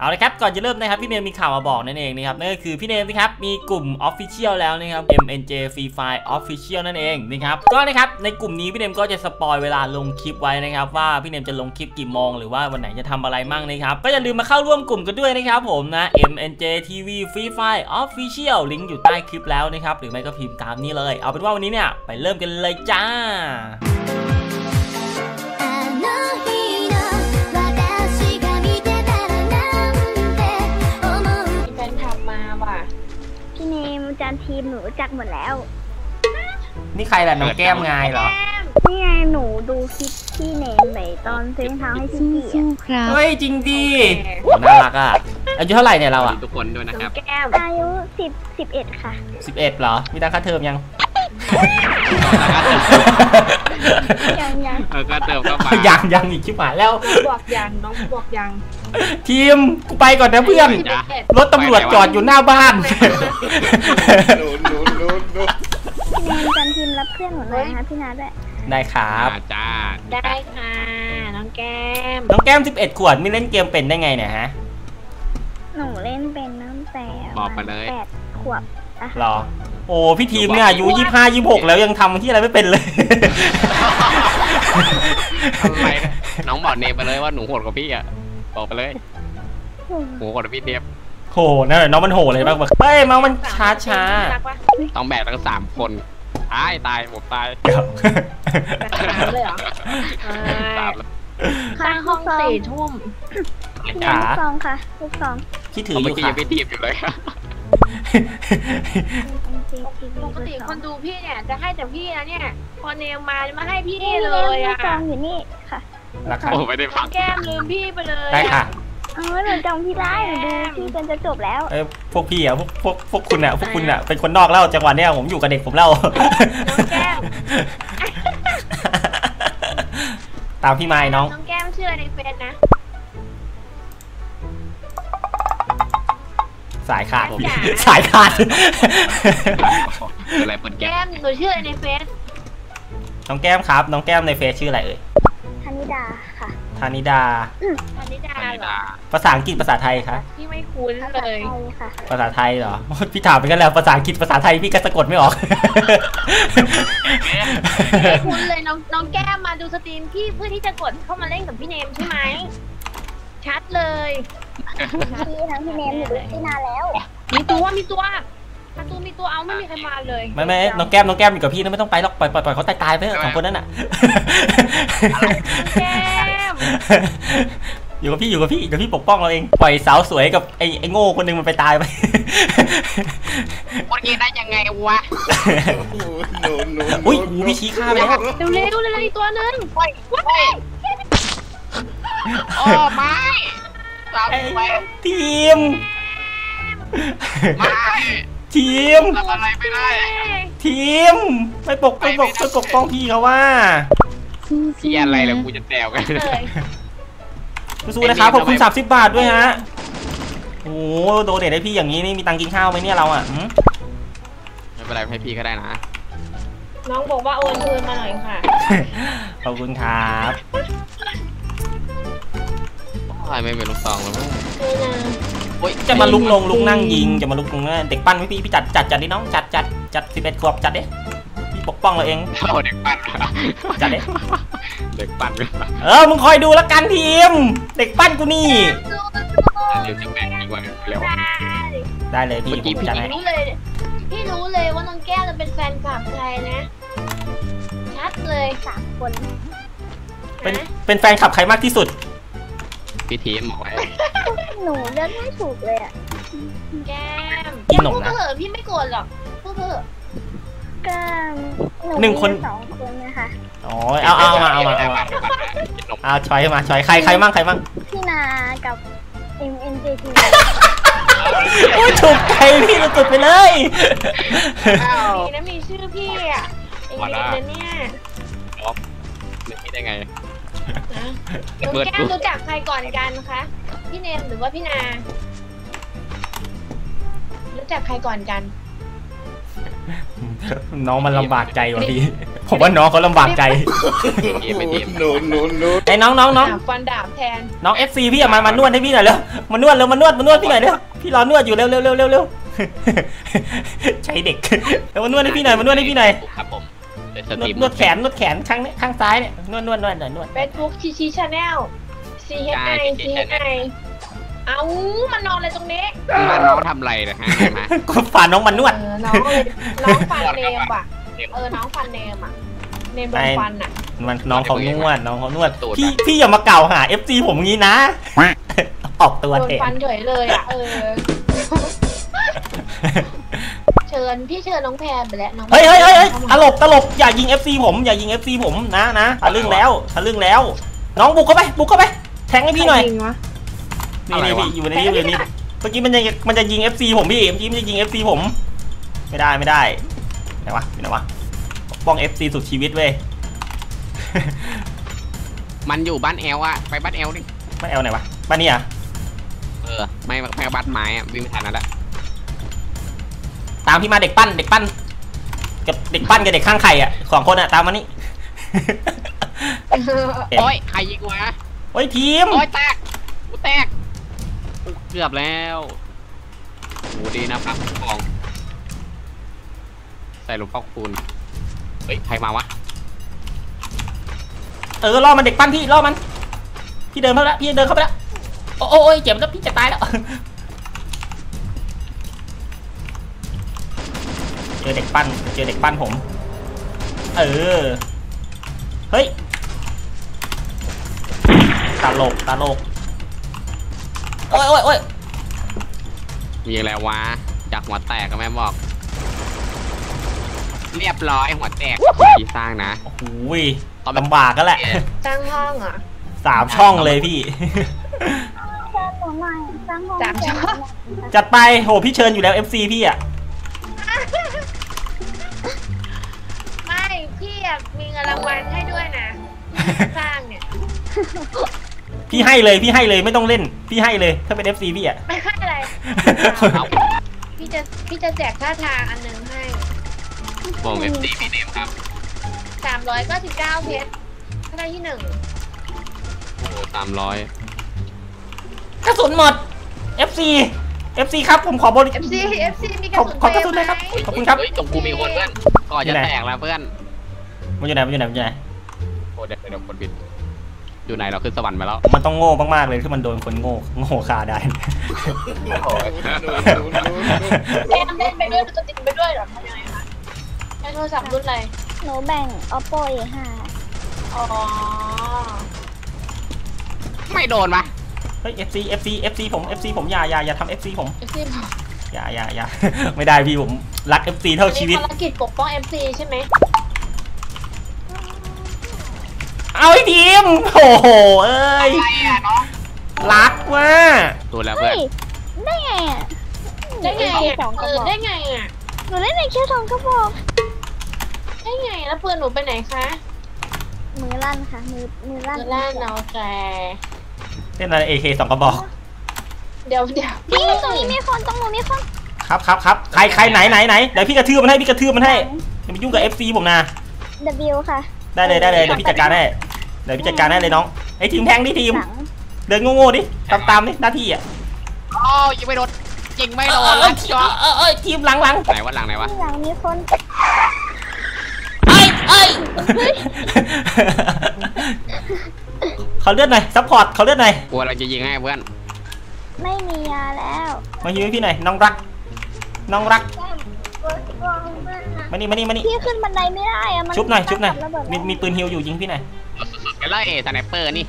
เอาละครับ ก่อนจะเริ่มนะครับพี่เนมมีข่าวมาบอกนั่นเองนะครับนั่นก็คือพี่เนมนะครับมีกลุ่ม Official แล้วนะครับ MNJ Free Fire Official นั่นเองนะครับก็นะครับในกลุ่มนี้พี่เนมก็จะสปอยเวลาลงคลิปไว้นะครับว่าพี่เนมจะลงคลิปกี่โมงหรือว่าวันไหนจะทำอะไรมั่งนะครับก็อย่าลืมมาเข้าร่วมกลุ่มกันด้วยนะครับผมนะ MNJ TV Free Fire Official ลิงก์อยู่ใต้คลิปแล้วนะครับหรือไม่ก็พิมพ์ตามนี้เลย เอาเป็นว่าวันนี้เนี่ยไปเริ่มกันเลยจ้า เนมอาจารย์ทีมหนูรู้จักหมดแล้วนี่ใครล่ะน้องแก้มไงเหรอ นี่ไงหนูดูคลิปพี่เนมไปตอนซื้อรองเท้าให้พี่กี้อะเฮ้ยจริงดิโหน่ารักอะ อายุเท่าไหร่เนี่ยเราอะทุกคนด้วยนะคน้รัอบงแก้มอายุสิบสิบเอ็ดค่ะ 11เหรอ มีตังค่าเทอมยัง ยังยังเออก็เติมเข้ามายังยังอีกชิบหายแล้ว บอกยังน้องบอกยังทีมกูไปก่อนนะเพื่อนจ้ะรถตำรวจจอดอยู่หน้าบ้านหนูหนูหนูหนูพี่เนมอาจารย์ทีมรับเพื่อนหนูหน่อยนะคะพี่นาด้วยได้ครับจ้าได้ค่ะน้องแก้มน้องแก้ม 11 ขวดไม่เล่นเกมเป็นได้ไงเนี่ยฮะหนูเล่นเป็นตั้งแต่บอกไปเลยแปดขวบ อะรอ โอ้พี่ทีมเนี่ยอายุ25 26แล้วยังทำที่อะไรไม่เป็นเลยทำไมน้องบอกเนมไปเลยว่าหนูโหดกว่าพี่อะบอกไปเลยหนูโหดกว่าพี่เนมโหนั่นแหละน้องมันโหเลยมากบอกเฮ้ยมามันช้าช้ารักปะต้องแบกทั้งสามคนตายตายผมตายเดี๋ยวแบบสามเลยเหรอสามแล้วตั้งห้องสี่ทุ่มพี่เนมขาลูกซองค่ะลูกซองที่ถือเอาอเมื่อยู่กี้ค่ะยังไม่ทีบอยู่เลย ปกติคนดูพี่เนี่ยจะให้แต่พี่นะเนี่ย พอเนมมามาให้พี่เลยอะกซองอยู่นี่ค่ะราคาโอ้ไม่ได้ฟังแก้มลืมพี่ไปเลยได้ค่ะเอาไว้หนูจำพี่ได้หนูดูพี่จนจะจบแล้วเอ้พวกพี่อะพวกพวกพวกคุณอะพวกคุณอะเป็นคนนอกแล้วจังหวะเนี้ยผมอยู่กับเด็กผมแล้วน้องแก้มตามพี่ไม้น้องน้องแก้มเชื่อในเฟซนะ สายขาดจ๋า สายขาด อะไรเปิดแก๊แก้สมหนูเชื่อในเฟซน้องแก้มครับ น้องแก้มในเฟซชื่ออะไรเอ่ย ธนิดาค่ะ ธานิดาอันนี้ดาอันนี้เหรอดาภาษาอังกฤษภาษาไทยคะพี่ไม่คุ้นภาเลษายไทยค่ะ ภาษาไทยเหรอ พี่ถามไปกันแล้วภาษาอังกฤษภาษาไทยพี่ก็สะกดไม่ออก ไม่คุ้นเลยน้องน้องแก้มมาดูสตรีมพี่เพื่อที่จะกดเข้ามาเล่นกับพี่เนมใช่ไหม ชัดเลยพี่ทั้งพี่เนมหนูดูพี่นาแล้ว มีตัวมีตัวประตูมีตัวเอาไม่มีใครมาเลยไม่ไม่น้องแก้มน้องแก้มอยู่กับพี่นะไม่ต้องไปหรอกปล่อยปล่อยปล่อยเขาตายตายไปเถอะสองคนนั้นอะแก้มอยู่กับพี่อยู่กับพี่เดี๋ยวพี่ปกป้องเราเองปล่อยสาวสวยกับไอ้ไอ้โง่คนหนึงมันไปตายไปคนนี้ได้ยังไงวะอุ้ยหูพี่ชี้ข้าไปแล้วเร็วเร็วเร็วอีกตัวหนึงว้าย โอ้ไม่สามไอ้ไปทีม ไม่ทีม ทำอะไรไม่ได้ ทีม ไปปกไปปกไปปกป้องพี่เขาว่าพี่อะไรล่ะกูจะแตวกัน เลยสู้ๆนะครับขอบคุณ30บาทด้วยฮะโอ้โหโดเนทให้พี่อย่างนี้นี่มีตังค์กินข้าวไหมเนี่ยเราอะหืมไม่เป็นไรให้พี่ก็ได้นะ น้องบอกว่าโอนคืนมาหน่อยค่ะ ขอบคุณครับ อะไรไม่เป็นลูกซองเลยคือนะโอ้ยจะมาลุกลงลุกนั่งยิงจะมาลุกลงนั่งเด็กปั้นไหมพี่พี่จัดจัดจัดดิน้องจัดจัดจัดสิบเอ็ดขวบจัดดิพี่ปกป้องเราเองโอ้เด็กปั้นจัดดิเด็กปั้นเออมึงคอยดูแล้วกันทีม เด็กปั้นกูนี่เดี๋ยวจะแบ่งดีกว่าเร็วได้เลยพี่เมื่อกี้ผมพี่จัดให้รู้เลยพี่รู้เลยว่าน้องแก้วจะเป็นแฟนคลับใครนะชัดเลยสามคนเป็นเป็นแฟนคลับใครมากที่สุด พี่ทีมบอกไว้หนูเลือกไม่ถูกเลยอะแก้มกินหนมพูดนะ เถอะพี่ไม่โกรธหรอกพูดเถอะก็หนูหนึ่งคน มีสองคนนะคะอ๋อเอาเอาเอามาเอามาเอามากินนมเอาชอยมาชอยใครใครมั่งใครมั่งพี่นากับ M N J T โอ้ยถูกใจพี่สุดๆไปเลยมีนะมีชื่อพี่อะไอ้เด็กนะเนี่ยนึกได้ไง นะน้องแก้มรู้จักใครก่อนกันคะ พี่เนมหรือว่าพี่นา รู้จักใครก่อนกัน น้องมันลำบากใจว่ะพี่ ผมว่าน้องเขาลำบากใจเกมไม่เกมไอ้น้องน้องน้องอะฟันดาบแทน น้อง FC พี่อะมามานวดให้พี่หน่อยเร็วมานวดเร็วมานวดมานวดพี่หน่อยเร็วพี่รอนวดอยู่เร็วเร็วเร็วเร็วเร็วใช้เด็กเร็วมานวดให้พี่หน่อยมานวดให้พี่หน่อย ครับผมเดี๋ยว สนวตรีดมนวดแขนนวดแขนข้างนี้ข้างซ้ายเนี่ยนวดนวดนวดหน่อยนวดเฟซบุ๊กชีชีชาแนล C H I C H I เอามันนอนอะไรตรงนี้มาน้องทำอะไรนะฮะมากูฝานน้องมานวดเออน้องเลยน้องฟันเนมอะเออน้องฟันเนมอะเนมโดนฟันอะมันน้องเขานวดน้องเขานวดพี่พี่อย่ามากล่าวหา FC ผมงี้นะออกตัวโดนเถฟัอะนเฉยเลยอะเออ เชิญพี่เชิญน้องแพนไปแล้วน้องเฮ้ยเฮ้ยเฮ้ยเฮ้ยตลกตลกอย่ายิง FC ผมอย่ายิง FC ผมนะนะทะลึ่งแล้วทะลึ่งแล้ว น้องบุกเข้าไปบุกเข้าไปแทงให้พี่หน่อยจริงวะนี่นี่พี่อยู่ในนี้อยู่ในนี้เมื่อกี้มันจะมันจะยิง FC ผมพี่เมื่อกี้มันจะยิง FC ผม ไม่ได้ไม่ได้ไหนวะอยู่ไหนวะปกป้อง FC สุดชีวิตเว้ยมันอยู่บ้านแอลอะไปบ้านแอลดิบ้านแอลไหนวะบ้านนี้อะเออไม่ไม่บ้านไม้อะวิ่งไม่ทันนั่นแหละ ตามพี่มาเด็กปั้นเด็กปั้นกับเด็กปั้นกับเด็กข้างไข่อะสองคนอะตามมานี่ โอ้ยใครยิงวะโอ้ยทีมโอ้ยแตกกูแตกกูเกือบแล้วโหดีนะครับทองใส่หลวงพ่อคูณเฮ้ยใครมาวะเออล่อมันเด็กปั้นพี่ล่อมัน พี่เดินเข้าไปแล้วพี่เดินเข้าไปแล้วโอ้โอ้ยเจ็บแล้วพี่จะตายแล้ว อเด็กปั้นเจอเด็กปั้นผม เออ เฮ้ยตลกตลกโอ้ยโอ้ยโอ้ยมีอะไรวะจากหัวแตกก็แม่บอก เรียบร้อยหัวแตกที่สร้างนะโอ้โหยลำบากก็แหละสร้างห้องเหรอะสามช่องเลยพี่เชิญหนูหน่อยสร้างห้องสามช่องจัดไปโหพี่เชิญอยู่แล้ว FC พี่อะ อยากมีเงินรางวัลให้ด้วยนะ สร้างเนี่ย พี่ให้เลยพี่ให้เลยไม่ต้องเล่น พี่ให้เลย ถ้าเป็น FC พี่อะ ไม่ให้อะไรเอาพี่จะพี่จะแจกท่าทางอันหนึ่งให้วงเอฟซีพี่เนมครับสามร้อยก็สิบเก้าเพชรถ้าได้ที่หนึ่งโอ้สามร้อยกระสุนหมด FC FC ครับผมขอบริ เอฟซีเอฟซีมีกขระอสุนขอกระสุนเลยครับเปมไหมขอบคุณครับ เฮ้ยตรงกูมีคนเพื่อนก่อนอยู่จะไหนแตกแล้วเพื่อน มันอยู่ไหนมันอยู่ไหนมันอยู่ไหนโอ้เดี๋ยวเดี๋ยวคนบิด อยู่ไหนเราขึ้นสวรรค์มาแล้วมันต้องโง่มากๆเลยที่มันโดนคนโง่โง่คาได้เล่นเล่นไปด้วยดูสตรีมไปด้วยเหรอทำยังไงคะใช้โทรศัพท์รุ่นอะไร หนูแบ่ง oppo a5 อ๋อ ไม่โดนปะเฮ้ย FC FC FC ผม FC ผมอย่าอย่าอย่าทำ FC ผมเอฟซีบอกอย่าอย่าอย่า ไม่ได้พี่ผมรัก FC เท่าชีวิต ภารกิจปกป้องเอฟซีใช่ไหม เอาไอ้ทีมโอ้โหเอ้ย อะไรอะน้องรักว่ะดูแล้วเพื่เฮ้อนยได้ไงอะได้ไงหนูอะสองกเอระอบอกได้ไงอะ หนูเล่นในแค่สองกระบอก ได้ไงแล้วปืนหนูไปไหนคะมือลั่นค่ะ มือมือลั่นเออล่าเนาแกเล่นอะไร AK สองกระบอก เดี๋ยวเดี๋ยวพี่ตรงนี้มีคนตรงหนูมีคนครับครับครับใครใครไหนไหนไหนเดี๋ยวพี่กระทืบมันให้พี่กระทืบมันให้อย่าไปยุ่งกับ FC ผมนะ W ค่ะ ได้เลยได้เลยเดี๋ยวพี่จัดการให้ เดี๋ยวพี่จัดการให้เลยน้องไอ้ทีมแทงดิทีมหลังเดินโง่ๆดิตามตามๆดิหน้าที่อะอ๋อยิงไม่โดนยิงไม่เอโดอนเอลัอดช็อตเออเออทีมหลังหลังไหนวะหลังไหนวะหลังมีคนเอ้ยเอ้ยเขาเลือดหน่อย support เขาเลือดหน่อยกลัวเราจะยิงให้เพื่อนไม่มียาแล้วมาฮิวให้พี่หน่อยน้องรัก น้องรักมานี่มานี่มานี่พี่ขึ้นบันไดไม่ได้อะมันชุบหน่อยชุบหน่อยระเบิดมีมีปืนฮิวอยู่ยิงพี่หน่อยสุดๆ ไปเลยสไนเปอร์นี่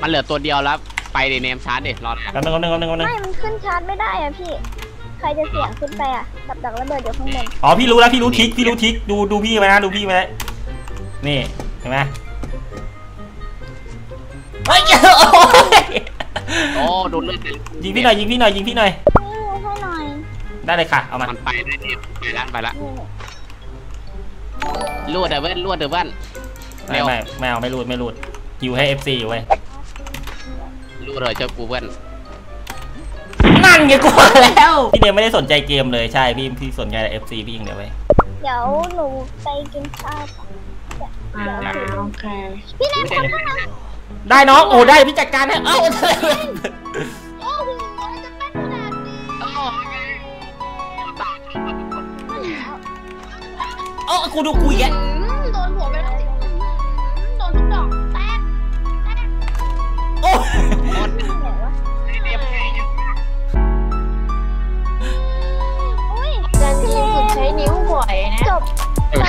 มันเหลือตัวเดียวแล้ว ไปดิเนมชาร์จดิรอดแป๊บนึงแป๊บนึงแป๊บนึงแป๊บนึงไม่ มันขึ้นชาร์จไม่ได้อะพี่ ใครจะเสี่ยงขึ้นไปอะกับดักระเบิดอยู่ข้างบนอ๋อพี่รู้แล้วพี่รู้ trick พี่รู้ trick ดูดูพี่ไว้นะดูพี่ไว้นะนี่เห็นไหมเฮ้ยโอ้ยโอ้ดูเลือดดิยิงพี่หน่อยยิงพี่หน่อยยิงพี่หน่อยนี่ให้หน่อยได้เลยค่ะเอามามันไปได้ดิไปละไปละนี่ ลวดเดอเว้นลวดเดอเว้น ไม่ไม่ไม่เอาไม่รูดไม่รูดอยู่ให้ FC อยู่เว้ยลวดเลยเจ้ากูเว้นนั่นไงกูว่าแล้วพี่เนมไม่ได้สนใจเกมเลยใช่พี่พี่สนใจแต่ FC พี่อย่างเดียวเว้ยเดี๋ยวหนูไปกินข้าวก่อนเดี๋ยวอ่าเดี๋ยวโอเค พี่เนมขอโทษนะได้น้องโอ้ได้พี่จัดการให้เอ้าโอ้โหจะเป็นขนาดนี้เอ้ากูดูกูอีกแกอืมโดนหัว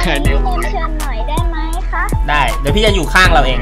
เออตอนแค่นี้นิ้วเรียนเชิญหน่อยได้ไหมคะ ได้ เดี๋ยวพี่จะอยู่ข้างเราเอง